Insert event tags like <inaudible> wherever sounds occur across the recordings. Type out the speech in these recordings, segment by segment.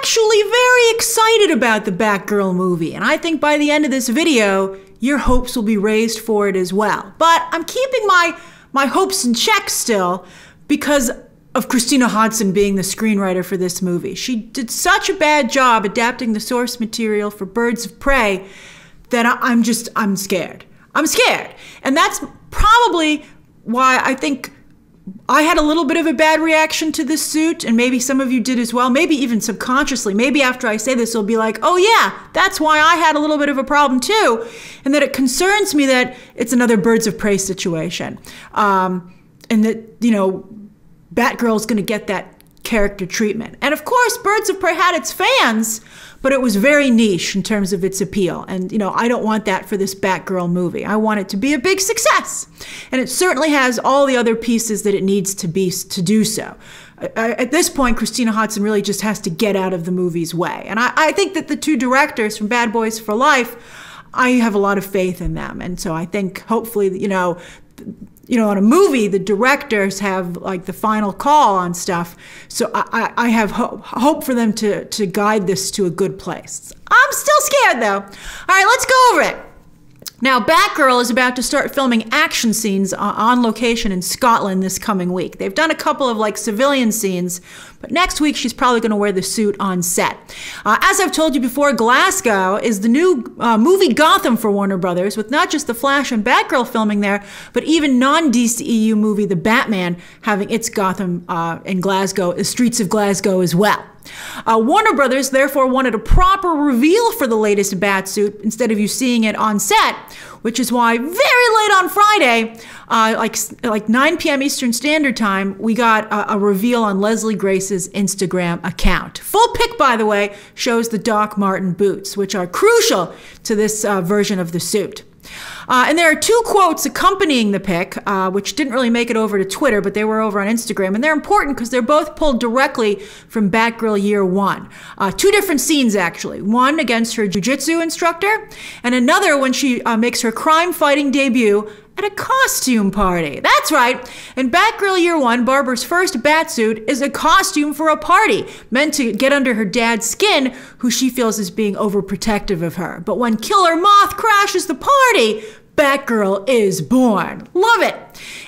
actually very excited about the Batgirl movie, and I think by the end of this video, your hopes will be raised for it as well. But I'm keeping my my hopes in check still because of Christina Hodson being the screenwriter for this movie. She did such a bad job adapting the source material for Birds of Prey that I'm just I'm scared. I'm scared. And that's probably why I think I had a little bit of a bad reaction to this suit, and maybe some of you did as well. Maybe even subconsciously. Maybe after I say this, you'll be like, oh, yeah, that's why I had a little bit of a problem too. And that it concerns me that it's another birds of prey situation. Um, and that, you know, Batgirl's going to get that character treatment. And of course, Birds of Prey had its fans, but it was very niche in terms of its appeal. And, you know, I don't want that for this Batgirl movie. I want it to be a big success. And it certainly has all the other pieces that it needs to be to do so. At this point, Christina Hodson really just has to get out of the movie's way. And I, I think that the two directors from Bad Boys for Life, I have a lot of faith in them. And so I think hopefully, you know, you know, on a movie, the directors have like the final call on stuff. So I, I have hope, hope for them to, to guide this to a good place. I'm still scared though. All right, let's go over it. Now, Batgirl is about to start filming action scenes on location in Scotland this coming week. They've done a couple of like civilian scenes, but next week she's probably going to wear the suit on set. Uh, as I've told you before, Glasgow is the new uh, movie Gotham for Warner Brothers, with not just the Flash and Batgirl filming there, but even non-DCEU movie The Batman having its Gotham uh, in Glasgow, the streets of Glasgow as well. Uh, Warner Brothers therefore wanted a proper reveal for the latest bat suit instead of you seeing it on set, which is why very late on Friday, uh, like like 9 p.m. Eastern Standard Time, we got a, a, reveal on Leslie Grace's Instagram account. Full pic, by the way, shows the Doc Marten boots, which are crucial to this uh, version of the suit. Uh, and there are two quotes accompanying the pic, uh, which didn't really make it over to Twitter, but they were over on Instagram. And they're important because they're both pulled directly from Batgirl Year One. Uh, two different scenes, actually. One against her jujitsu instructor, and another when she uh, makes her crime fighting debut at a costume party. That's right. In Batgirl Year One, Barbara's first batsuit is a costume for a party, meant to get under her dad's skin, who she feels is being overprotective of her. But when Killer Moth crashes the party, Batgirl is born. Love it.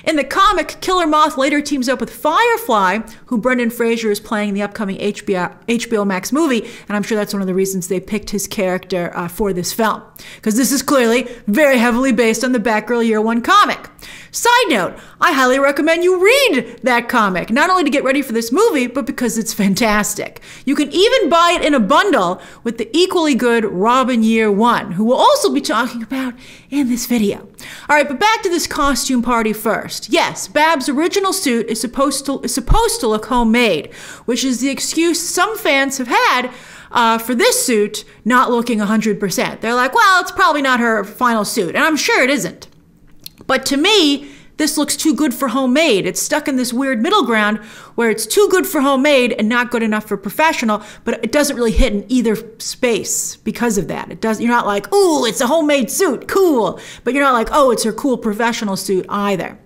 In the comic, Killer Moth later teams up with Firefly, who Brendan Fraser is playing in the upcoming HBO, HBO Max movie, and I'm sure that's one of the reasons they picked his character uh, for this film. Because this is clearly very heavily based on the Batgirl Year One comic. Side note, I highly recommend you read that comic, not only to get ready for this movie, but because it's fantastic. You can even buy it in a bundle with the equally good Robin Year One, who we'll also be talking about in this video. All right, but back to this costume party first. Yes, Bab's original suit is supposed to is supposed to look homemade, which is the excuse some fans have had uh, for this suit not looking 100%. They're like, well, it's probably not her final suit, and I'm sure it isn't. But to me, this looks too good for homemade. It's stuck in this weird middle ground where it's too good for homemade and not good enough for professional, but it doesn't really hit in either space because of that. It does you're not like, "Ooh, it's a homemade suit. Cool." But you're not like, "Oh, it's her cool professional suit" either.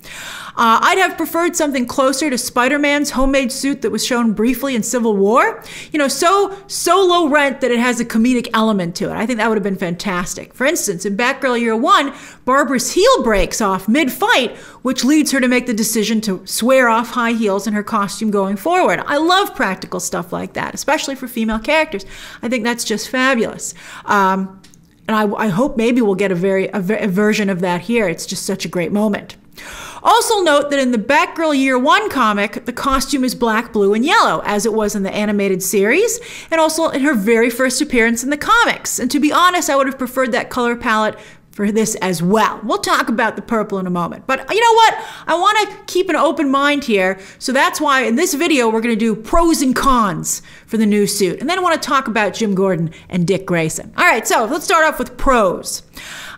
Uh, I'd have preferred something closer to Spider-Man's homemade suit that was shown briefly in Civil War. You know, so so low rent that it has a comedic element to it. I think that would have been fantastic. For instance, in Batgirl Year One, Barbara's heel breaks off mid-fight, which leads her to make the decision to swear off high heels in her costume going forward. I love practical stuff like that, especially for female characters. I think that's just fabulous. Um, and I, I, hope maybe we'll get a very a, a version of that here. It's just such a great moment. Also note that in the Batgirl Year One comic, the costume is black, blue, and yellow, as it was in the animated series, and also in her very first appearance in the comics. And to be honest, I would have preferred that color palette for this as well. We'll talk about the purple in a moment. But you know what? I want to keep an open mind here. So that's why in this video, we're going to do pros and cons for the new suit. And then I want to talk about Jim Gordon and Dick Grayson. All right, so let's start off with pros.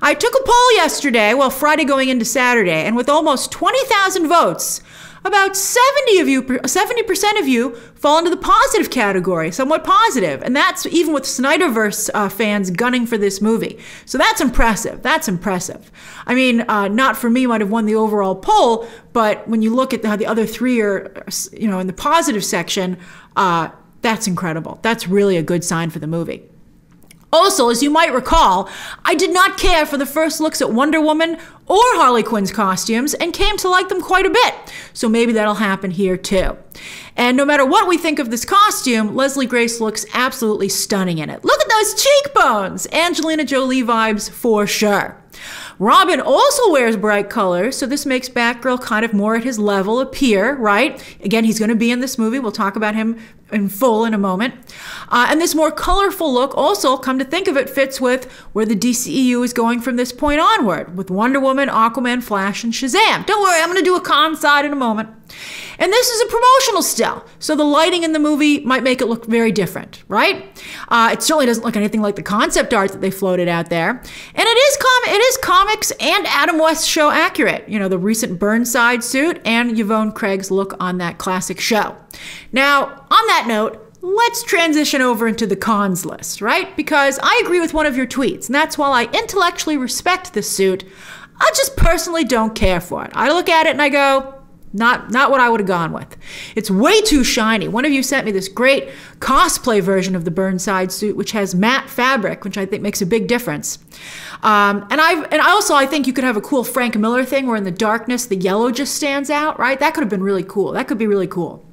I took a poll yesterday, well, Friday going into Saturday, and with almost 20,000 votes, about 70 of you 70% of you fall into the positive category somewhat positive and that's even with snyderverse uh, fans gunning for this movie so that's impressive that's impressive i mean uh, not for me might have won the overall poll but when you look at how the other three are you know in the positive section uh, That's incredible. That's really a good sign for the movie. Also, as you might recall, I did not care for the first looks at Wonder Woman or Harley Quinn's costumes and came to like them quite a bit. So maybe that'll happen here too. And no matter what we think of this costume, Leslie Grace looks absolutely stunning in it. Look at those cheekbones! Angelina Jolie vibes for sure. Robin also wears bright colors, so this makes Batgirl kind of more at his level appear, right? Again, he's going to be in this movie. We'll talk about him in full in a moment. Uh, and this more colorful look also, come to think of it, fits with where the DCEU is going from this point onward with Wonder Woman, Aquaman, Flash, and Shazam. Don't worry, I'm going to do a con side in a moment. And this is a promotional still, so the lighting in the movie might make it look very different, right? Uh, it certainly doesn't look anything like the concept art that they floated out there, and it is com- it is comics and Adam West show accurate. You know, the recent Burnside suit and Yvonne Craig's look on that classic show. Now, on that note, Let's transition over into the cons list, right? Because I agree with one of your tweets, and that's while I intellectually respect this suit, I just personally don't care for it. I look at it and I go, not, not what I would have gone with. It's way too shiny. One of you sent me this great cosplay version of the Burnside suit, which has matte fabric, which I think makes a big difference. Um, and I and also I think you could have a cool Frank Miller thing where in the darkness the yellow just stands out, right? That could have been really cool. That could be really cool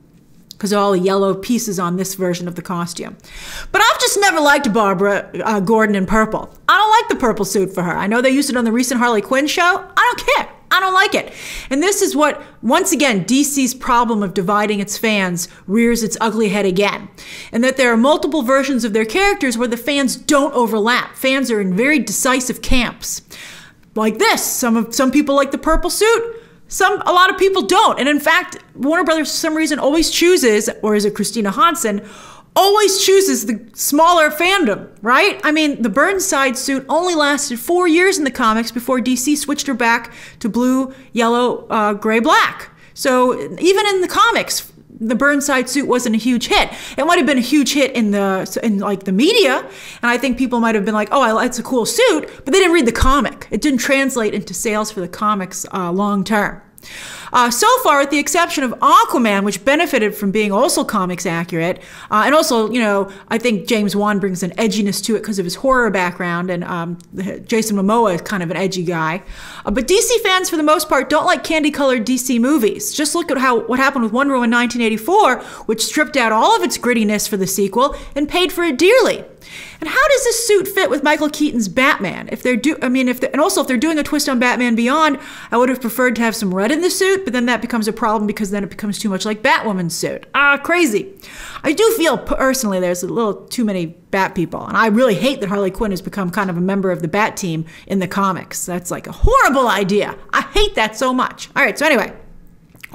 because all the yellow pieces on this version of the costume. But I've just never liked Barbara uh, Gordon in purple. I don't like the purple suit for her. I know they used it on the recent Harley Quinn show. I don't care. I don't like it. And this is what, once again, DC's problem of dividing its fans rears its ugly head again. And that there are multiple versions of their characters where the fans don't overlap. Fans are in very decisive camps. Like this. Some of some people like the purple suit. Some a lot of people don't. And in fact, Warner Brothers for some reason always chooses, or is it Christina Hodson, always chooses the smaller fandom, right? I mean, the Burnside suit only lasted four years in the comics before DC switched her back to blue, yellow, uh, gray, black. So even in the comics, the Burnside suit wasn't a huge hit. It might have been a huge hit in the in like the media, and I think people might have been like, "Oh, it's a cool suit," but they didn't read the comic. It didn't translate into sales for the comics uh, long term. Uh, so far, with the exception of Aquaman, which benefited from being also comics accurate, uh, and also, you know, I think James Wan brings an edginess to it because of his horror background, and um, <laughs> Jason Momoa is kind of an edgy guy. Uh, but DC fans, for the most part, don't like candy-colored DC movies. Just look at how what happened with Wonder Woman 1984, which stripped out all of its grittiness for the sequel and paid for it dearly. And how does this suit fit with Michael Keaton's Batman? If they're do, I mean, if and also if they're doing a twist on Batman Beyond, I would have preferred to have some red in the suit, but then that becomes a problem because then it becomes too much like Batwoman's suit. Ah, crazy. I do feel personally there's a little too many Bat people, and I really hate that Harley Quinn has become kind of a member of the Bat team in the comics. That's like a horrible idea. I hate that so much. All right, so anyway.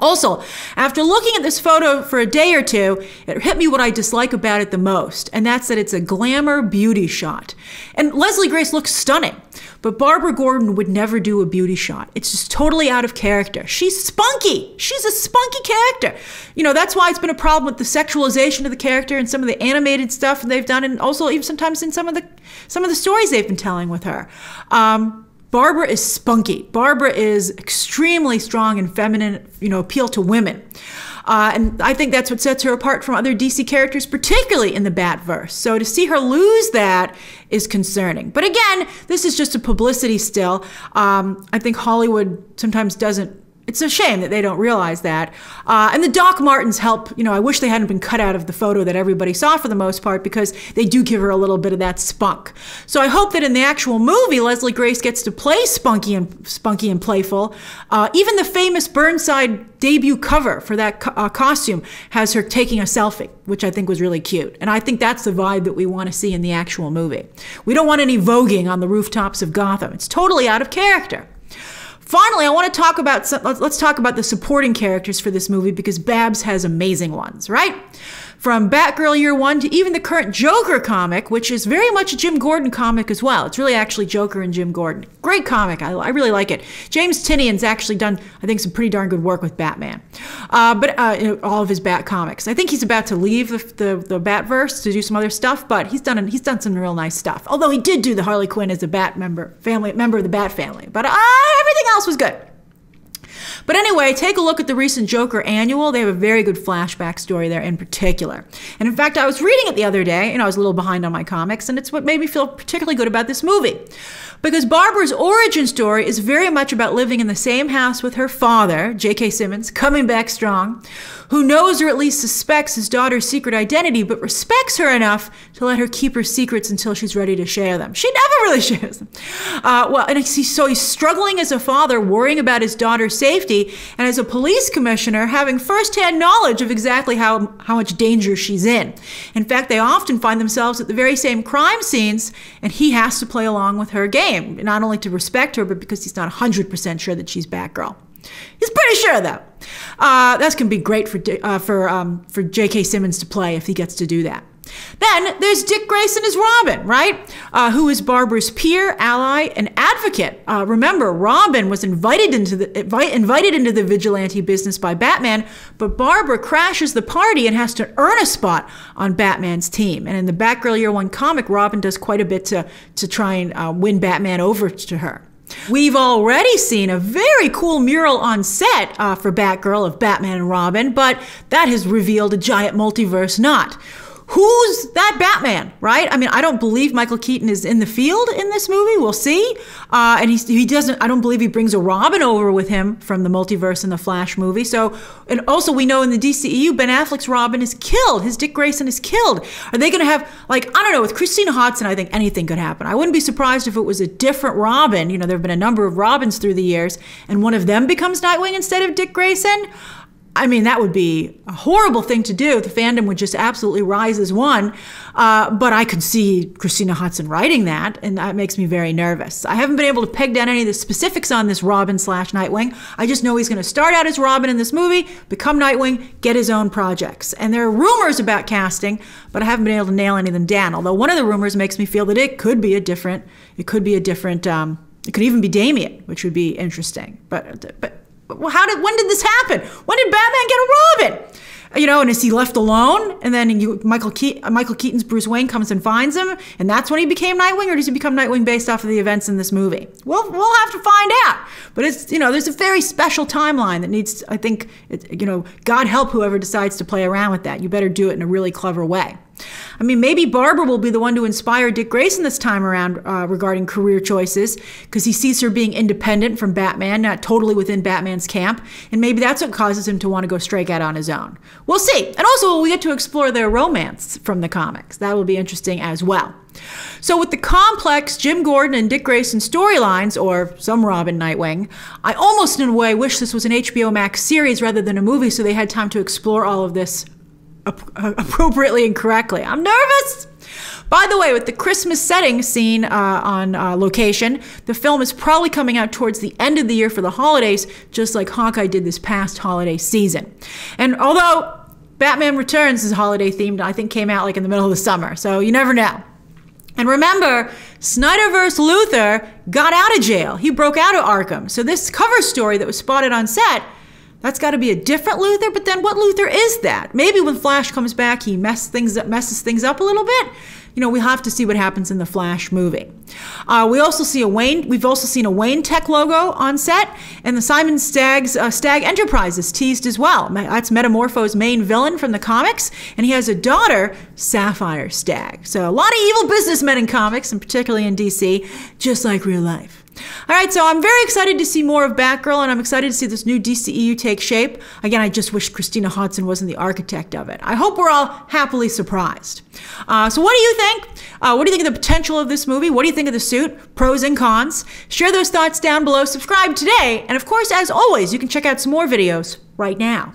Also, after looking at this photo for a day or two, it hit me what I dislike about it the most, and that's that it's a glamour beauty shot. And Leslie Grace looks stunning, but Barbara Gordon would never do a beauty shot. It's just totally out of character. She's spunky. She's a spunky character. You know, that's why it's been a problem with the sexualization of the character and some of the animated stuff they've done, and also even sometimes in some of the some of the stories they've been telling with her. Um, Barbara is spunky. Barbara is extremely strong and feminine, you know, appeal to women. Uh, and I think that's what sets her apart from other DC characters, particularly in the Batverse. So to see her lose that is concerning. But again, this is just a publicity still. Um, I think Hollywood sometimes doesn't it's a shame that they don't realize that. Uh, and the Doc Martens help, you know, I wish they hadn't been cut out of the photo that everybody saw for the most part because they do give her a little bit of that spunk. So I hope that in the actual movie, Leslie Grace gets to play spunky and spunky and playful. Uh, even the famous Burnside debut cover for that co uh, costume has her taking a selfie, which I think was really cute. And I think that's the vibe that we want to see in the actual movie. We don't want any voguing on the rooftops of Gotham. It's totally out of character. Finally, I want to talk about let's talk about the supporting characters for this movie because Babs has amazing ones, right? From Batgirl Year One to even the current Joker comic, which is very much a Jim Gordon comic as well. It's really actually Joker and Jim Gordon. Great comic. I, I really like it. James Tynion's actually done, I think, some pretty darn good work with Batman. Uh, but uh, all of his Bat comics. I think he's about to leave the, the, the Batverse to do some other stuff, but he's done he's done some real nice stuff. Although he did do the Harley Quinn as a Bat member, family member of the Bat family. But uh, everything else was good. But anyway, take a look at the recent Joker annual. They have a very good flashback story there in particular. And in fact, I was reading it the other day, and I was a little behind on my comics, and it's what made me feel particularly good about this movie. Because Barbara's origin story is very much about living in the same house with her father, J.K. Simmons, coming back strong, who knows or at least suspects his daughter's secret identity, but respects her enough to let her keep her secrets until she's ready to share them. She never really <laughs> shares them. Uh, well, and he's, so he's struggling as a father, worrying about his daughter's safety, and as a police commissioner, having firsthand knowledge of exactly how, how much danger she's in. In fact, they often find themselves at the very same crime scenes, and he has to play along with her game, not only to respect her, but because he's not 100% sure that she's Batgirl. He's pretty sure, though. Uh, that's going to be great for uh, for um, for J.K. Simmons to play if he gets to do that. Then there's Dick Grayson as Robin, right? Uh, who is Barbara's peer, ally, and advocate. Uh, remember, Robin was invited into the invited into the vigilante business by Batman, but Barbara crashes the party and has to earn a spot on Batman's team. And in the Batgirl Year One comic, Robin does quite a bit to to try and uh, win Batman over to her. We've already seen a very cool mural on set uh, for Batgirl of Batman and Robin, but that has revealed a giant multiverse knot who's that Batman, right? I mean, I don't believe Michael Keaton is in the field in this movie. We'll see. Uh, and he, he doesn't, I don't believe he brings a Robin over with him from the multiverse in the Flash movie. So, and also we know in the DCEU, Ben Affleck's Robin is killed. His Dick Grayson is killed. Are they going to have, like, I don't know, with Christina Hodson, I think anything could happen. I wouldn't be surprised if it was a different Robin. You know, there have been a number of Robins through the years, and one of them becomes Nightwing instead of Dick Grayson. I mean, that would be a horrible thing to do. The fandom would just absolutely rise as one. Uh, but I could see Christina Hodson writing that, and that makes me very nervous. I haven't been able to peg down any of the specifics on this Robin slash Nightwing. I just know he's going to start out as Robin in this movie, become Nightwing, get his own projects. And there are rumors about casting, but I haven't been able to nail any of them down. Although one of the rumors makes me feel that it could be a different, it could be a different, um, it could even be Damian, which would be interesting. But but how did when did this happen? When did Batman get a Robin? You know, and is he left alone? And then you, Michael Ke- uh, Michael Keaton's Bruce Wayne comes and finds him, and that's when he became Nightwing, or does he become Nightwing based off of the events in this movie? Well, we'll have to find out. But it's you know, there's a very special timeline that needs. I think, it, you know, God help whoever decides to play around with that. You better do it in a really clever way. I mean, maybe Barbara will be the one to inspire Dick Grayson this time around uh, regarding career choices because he sees her being independent from Batman, not totally within Batman's camp. And maybe that's what causes him to want to go strike out on his own. We'll see. And also, we get to explore their romance from the comics. That will be interesting as well. So, with the complex Jim Gordon and Dick Grayson storylines, or some Robin Nightwing, I almost in a way wish this was an HBO Max series rather than a movie so they had time to explore all of this appropriately and correctly. I'm nervous. By the way, with the Christmas setting scene uh, on uh, location, the film is probably coming out towards the end of the year for the holidays, just like Hawkeye did this past holiday season. And although Batman Returns is holiday themed, I think came out like in the middle of the summer, so you never know. And remember, Snyderverse Luthor got out of jail. He broke out of Arkham. So this cover story that was spotted on set that's got to be a different Luthor. But then, what Luthor is that? Maybe when Flash comes back, he things up, messes things up a little bit. You know, we have to see what happens in the Flash movie. Uh, we also see a Wayne. We've also seen a Wayne Tech logo on set, and the Simon Stagg's uh, Stagg Enterprises teased as well. That's Metamorpho's main villain from the comics, and he has a daughter, Sapphire Stagg. So a lot of evil businessmen in comics, and particularly in DC, just like real life. All right, so I'm very excited to see more of Batgirl, and I'm excited to see this new DCEU take shape. Again, I just wish Christina Hodson wasn't the architect of it. I hope we're all happily surprised. Uh, so, what do you think? Uh, what do you think of the potential of this movie? What do you think of the suit? Pros and cons? Share those thoughts down below. Subscribe today, and of course, as always, you can check out some more videos right now.